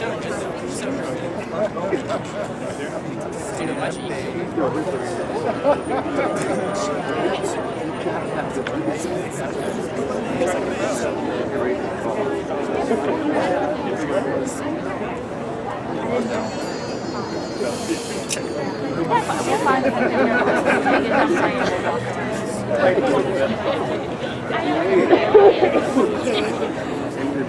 so just so Dude, imagine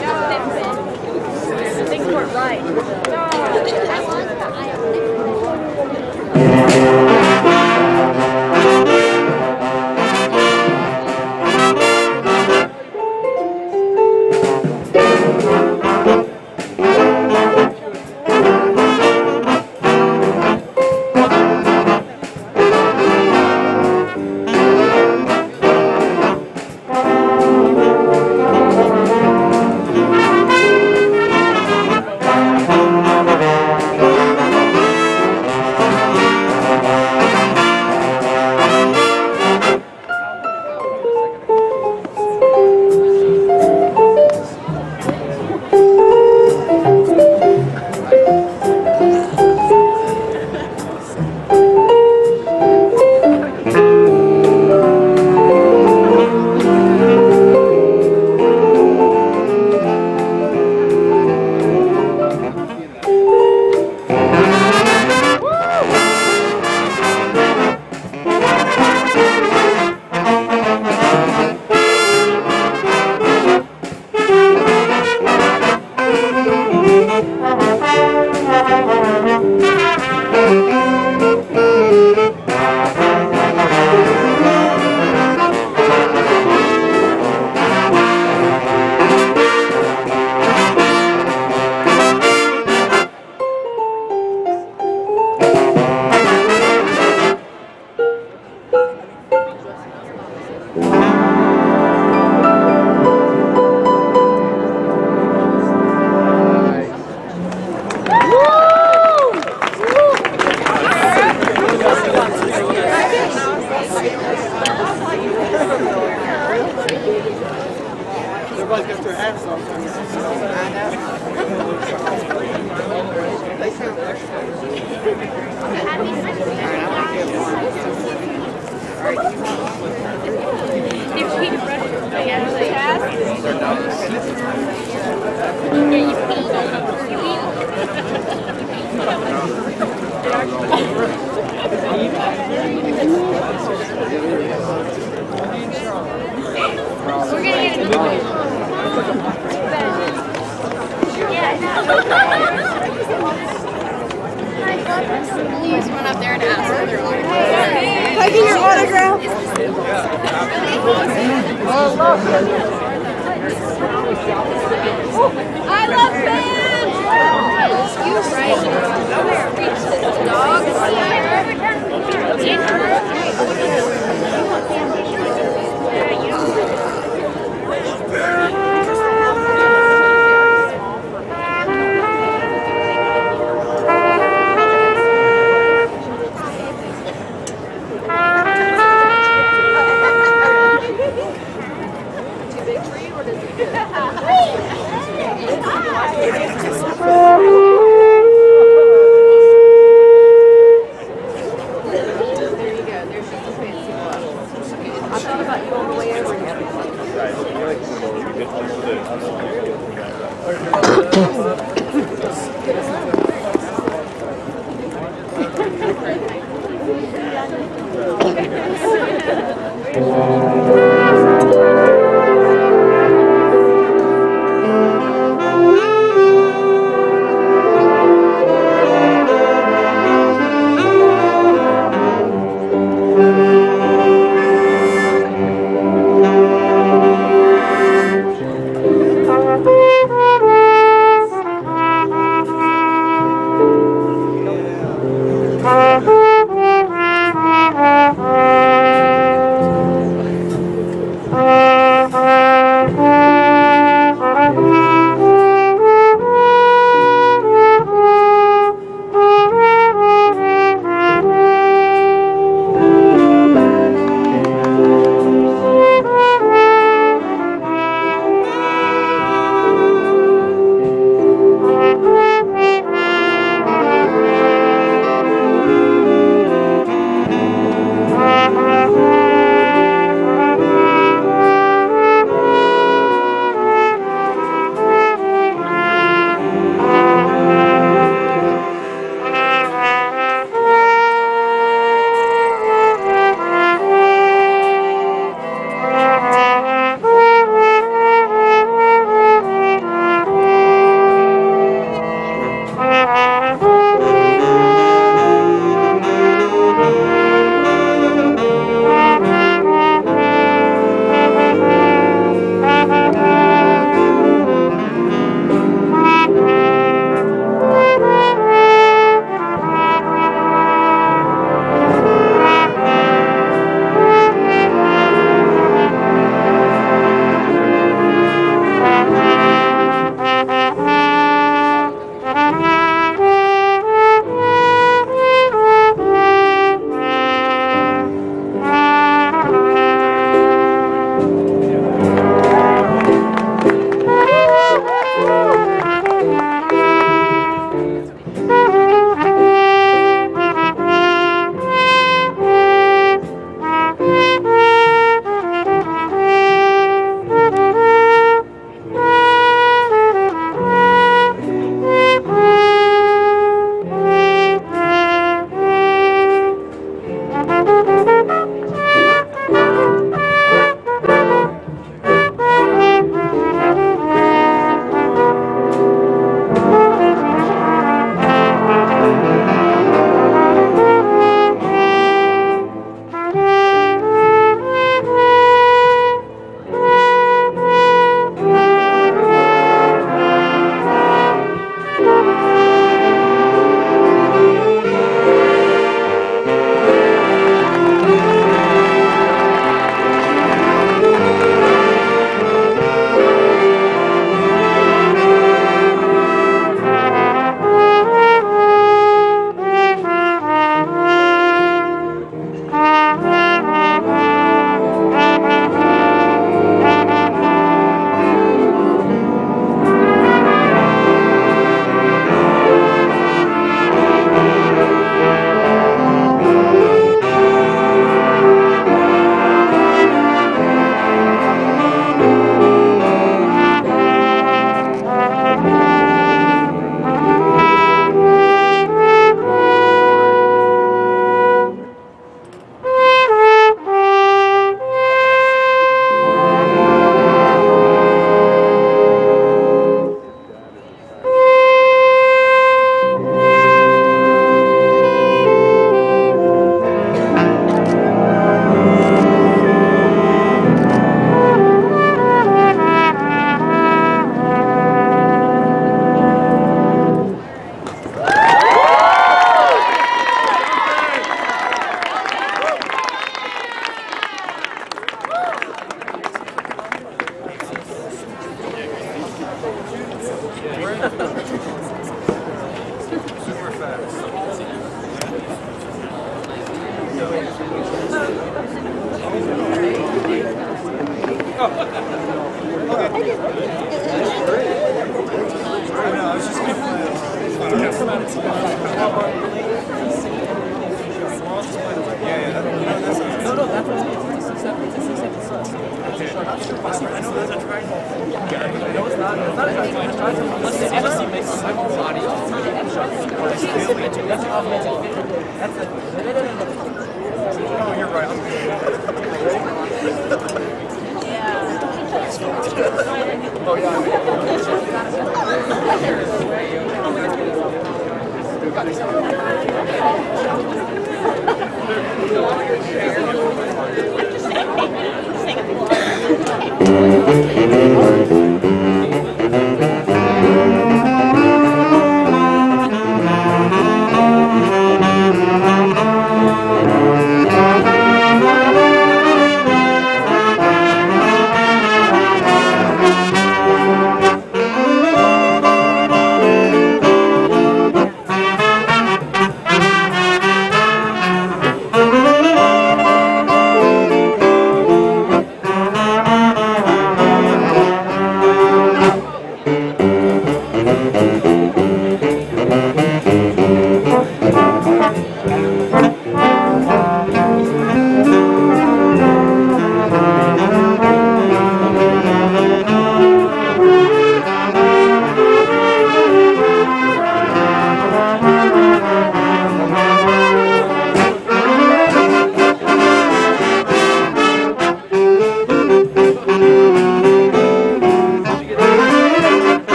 that they were Things weren't right. Everybody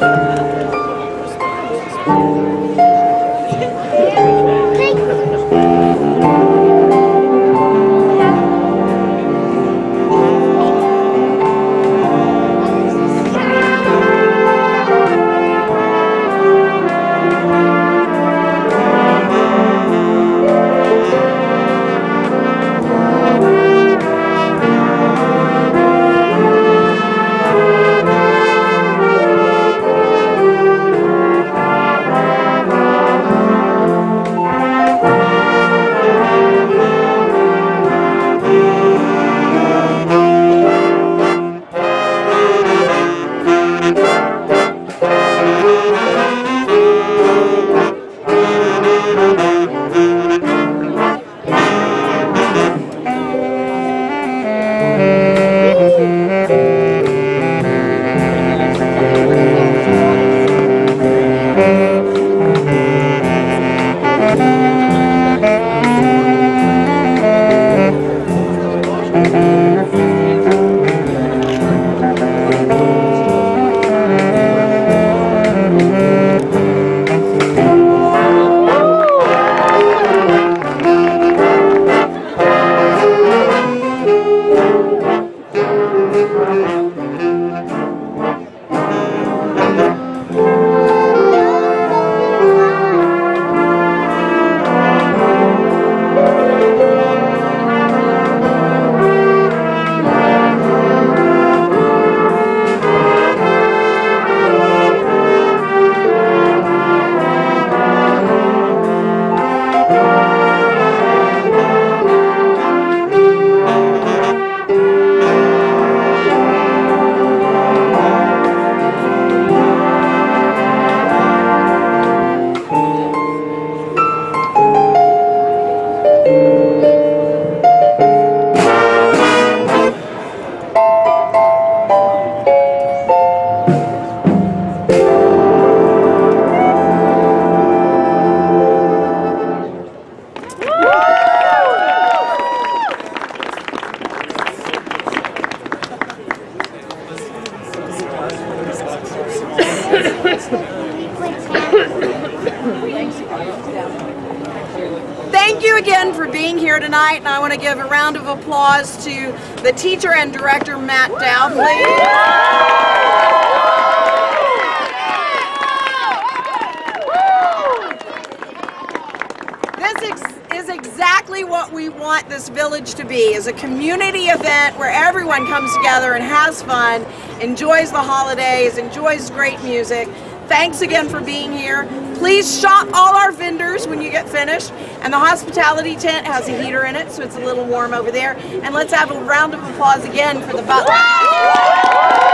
了。Teacher and director, Matt Dowd, please. This ex- is exactly what we want this village to be, is a community event where everyone comes together and has fun, enjoys the holidays, enjoys great music. Thanks again for being here. Please shop all our vendors when you get finished. And the hospitality tent has a heater in it, so it's a little warm over there. And let's have a round of applause again for the butler.